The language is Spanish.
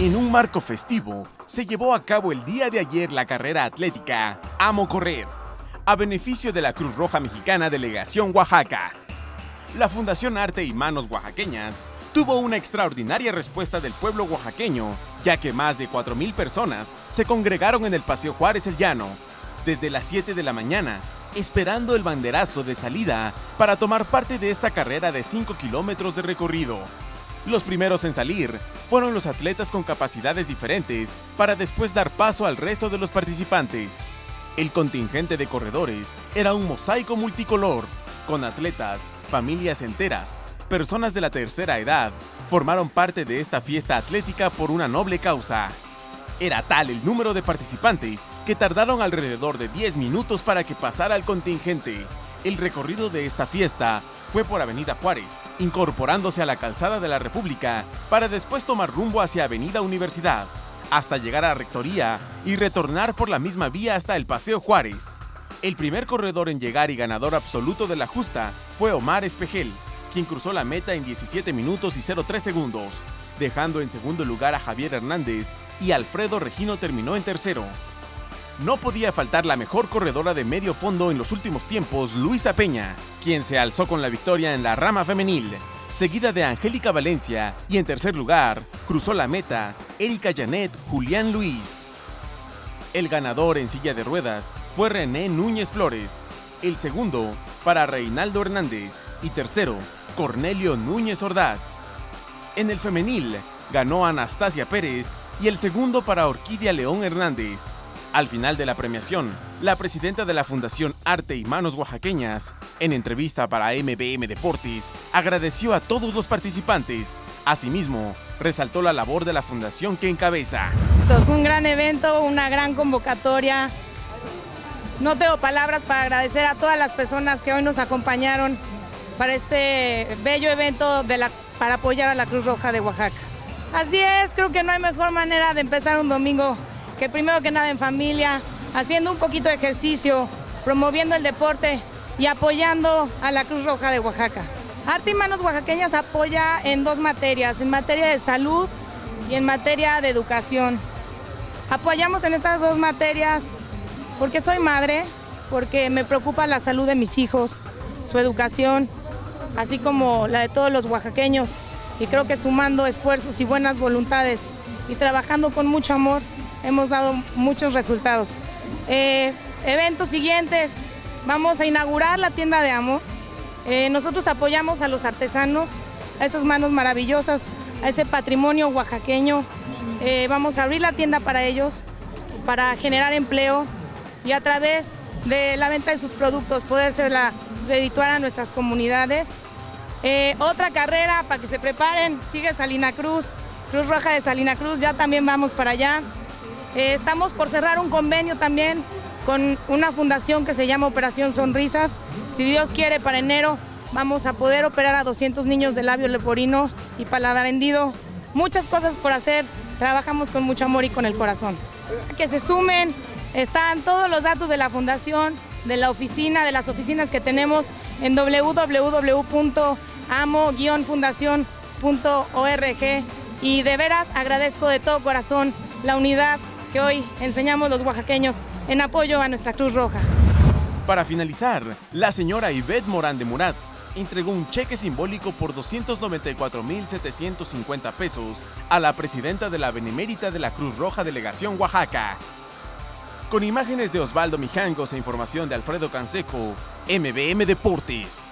En un marco festivo, se llevó a cabo el día de ayer la carrera atlética Amo Correr, a beneficio de la Cruz Roja Mexicana Delegación Oaxaca. La Fundación Arte y Manos Oaxaqueñas tuvo una extraordinaria respuesta del pueblo oaxaqueño, ya que más de 4.000 personas se congregaron en el Paseo Juárez el Llano, desde las 7 de la mañana, esperando el banderazo de salida para tomar parte de esta carrera de 5 kilómetros de recorrido. Los primeros en salir fueron los atletas con capacidades diferentes para después dar paso al resto de los participantes. El contingente de corredores era un mosaico multicolor, con atletas, familias enteras, personas de la tercera edad, formaron parte de esta fiesta atlética por una noble causa. Era tal el número de participantes que tardaron alrededor de 10 minutos para que pasara el contingente. El recorrido de esta fiesta fue por Avenida Juárez, incorporándose a la calzada de la República para después tomar rumbo hacia Avenida Universidad, hasta llegar a Rectoría y retornar por la misma vía hasta el Paseo Juárez. El primer corredor en llegar y ganador absoluto de la justa fue Omar Espejel, quien cruzó la meta en 17 minutos y 03 segundos, dejando en segundo lugar a Javier Hernández y Alfredo Regino terminó en tercero. No podía faltar la mejor corredora de medio fondo en los últimos tiempos, Luisa Peña, quien se alzó con la victoria en la rama femenil, seguida de Angélica Valencia y en tercer lugar cruzó la meta Erika Janet Julián Luis. El ganador en silla de ruedas fue René Núñez Flores, el segundo para Reinaldo Hernández y tercero Cornelio Núñez Ordaz. En el femenil ganó Anastasia Pérez y el segundo para Orquídea León Hernández. Al final de la premiación, la presidenta de la Fundación Arte y Manos Oaxaqueñas, en entrevista para MBM Deportes, agradeció a todos los participantes. Asimismo, resaltó la labor de la fundación que encabeza. Es un gran evento, una gran convocatoria. No tengo palabras para agradecer a todas las personas que hoy nos acompañaron para este bello evento de la, para apoyar a la Cruz Roja de Oaxaca. Así es, creo que no hay mejor manera de empezar un domingo que primero que nada en familia, haciendo un poquito de ejercicio, promoviendo el deporte y apoyando a la Cruz Roja de Oaxaca. Arte y Manos Oaxaqueñas apoya en dos materias, en materia de salud y en materia de educación. Apoyamos en estas dos materias porque soy madre, porque me preocupa la salud de mis hijos, su educación, así como la de todos los oaxaqueños. Y creo que sumando esfuerzos y buenas voluntades y trabajando con mucho amor, hemos dado muchos resultados. Eh, eventos siguientes, vamos a inaugurar la tienda de amor. Eh, nosotros apoyamos a los artesanos, a esas manos maravillosas, a ese patrimonio oaxaqueño. Eh, vamos a abrir la tienda para ellos, para generar empleo y a través de la venta de sus productos poder la redituar a nuestras comunidades. otra carrera para que se preparen, sigue Salina Cruz, Cruz Roja de Salina Cruz, ya también vamos para allá. Eh, estamos por cerrar un convenio también con una fundación que se llama Operación Sonrisas. Si Dios quiere, para enero vamos a poder operar a 200 niños de labio leporino y paladar hendido. Muchas cosas por hacer, trabajamos con mucho amor y con el corazón. Que se sumen, están todos los datos de la fundación, de la oficina, de las oficinas que tenemos en www.amo-fundación.org y de veras agradezco de todo corazón la unidad que hoy enseñamos los oaxaqueños en apoyo a nuestra Cruz Roja. Para finalizar, la señora Ivette Morán de Murat entregó un cheque simbólico por 294.750 pesos a la presidenta de la Benemérita de la Cruz Roja Delegación Oaxaca. Con imágenes de Osvaldo Mijangos e información de Alfredo Canseco, MBM Deportes.